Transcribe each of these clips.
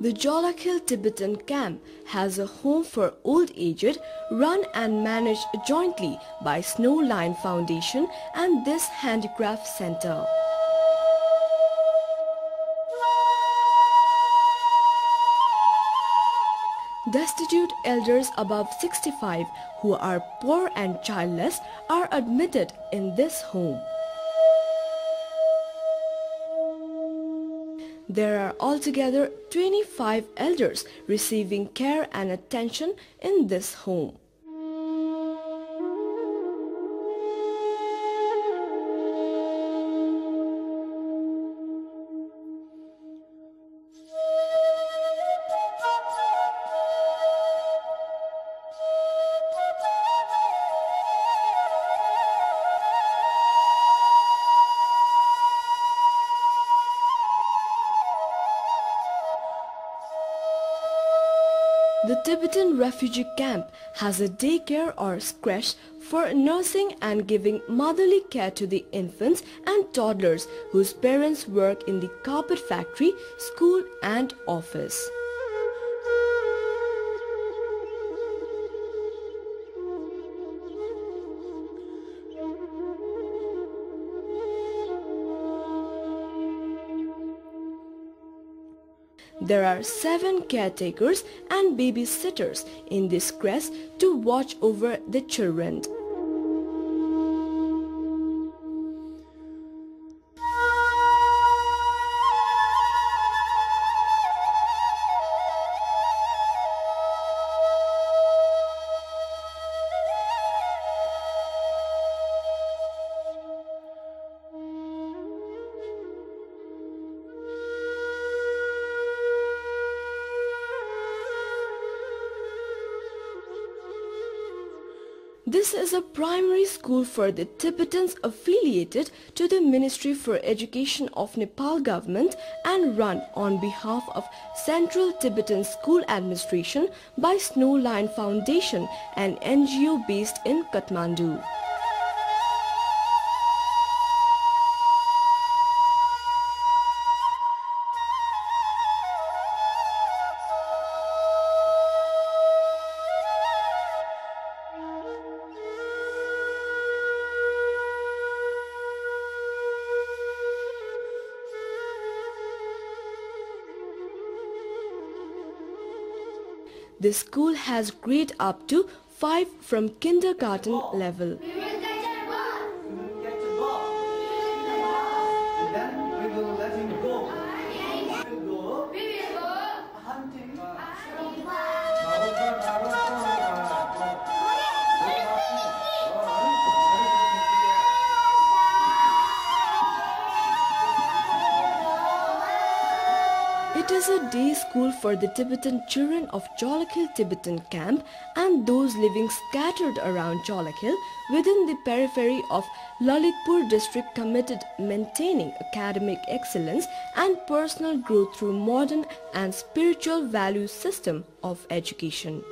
The Jawalakhel Tibetan camp has a home for old aged run and managed jointly by Snow Snowline Foundation and this handicraft center. Destitute elders above 65 who are poor and childless are admitted in this home. There are altogether 25 elders receiving care and attention in this home. The Tibetan refugee camp has a daycare or creche for nursing and giving motherly care to the infants and toddlers whose parents work in the carpet factory, school and office. There are seven caretakers and babysitters in this creche to watch over the children. This is a primary school for the Tibetans affiliated to the Ministry for Education of Nepal government and run on behalf of Central Tibetan School Administration by Snowline Foundation, an NGO based in Kathmandu. The school has grade up to 5 from kindergarten level. It is a day school for the Tibetan children of Jawalakhel Tibetan camp and those living scattered around Jawalakhel within the periphery of Lalitpur district committed maintaining academic excellence and personal growth through modern and spiritual value system of education.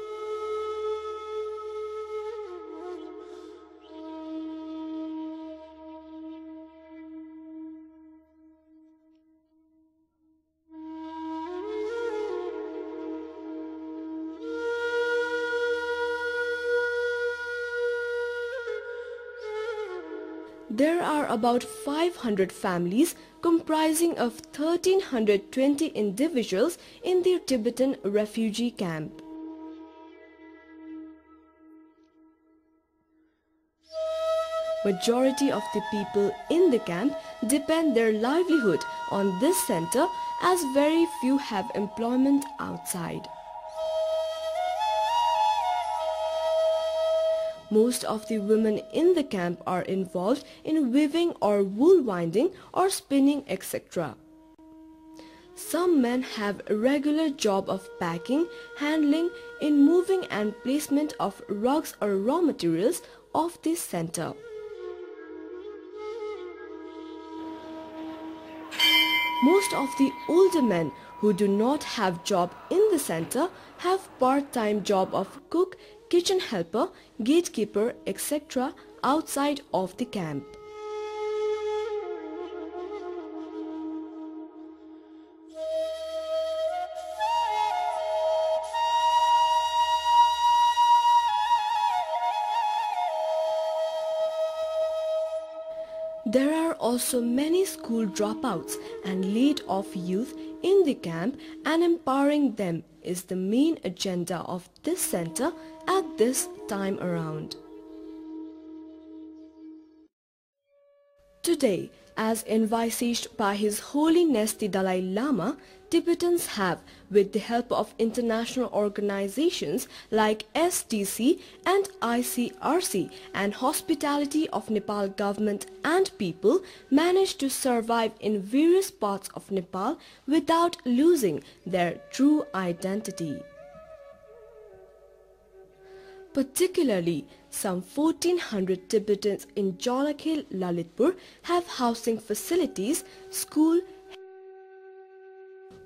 There are about 500 families comprising of 1320 individuals in the Tibetan refugee camp. Majority of the people in the camp depend their livelihood on this center as very few have employment outside. Most of the women in the camp are involved in weaving or wool winding or spinning etc. Some men have a regular job of packing, handling, in moving and placement of rugs or raw materials of this center. Most of the older men who do not have job in the center have part-time job of cook, kitchen helper, gatekeeper, etc. outside of the camp. There are also many school dropouts and lead-off youth in the camp and empowering them is the main agenda of this center this time around. Today, as envisaged by His Holiness the Dalai Lama, Tibetans have, with the help of international organizations like SDC and ICRC and hospitality of Nepal government and people, managed to survive in various parts of Nepal without losing their true identity. Particularly, some 1400 Tibetans in Jawalakhel, Lalitpur have housing facilities, school,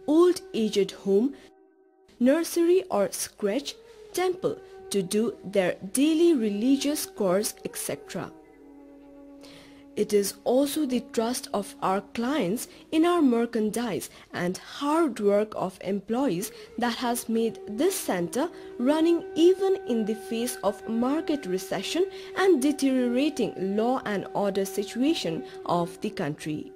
old aged home, nursery or scratch, temple to do their daily religious course, etc. It is also the trust of our clients in our merchandise and hard work of employees that has made this center running even in the face of market recession and deteriorating law and order situation of the country.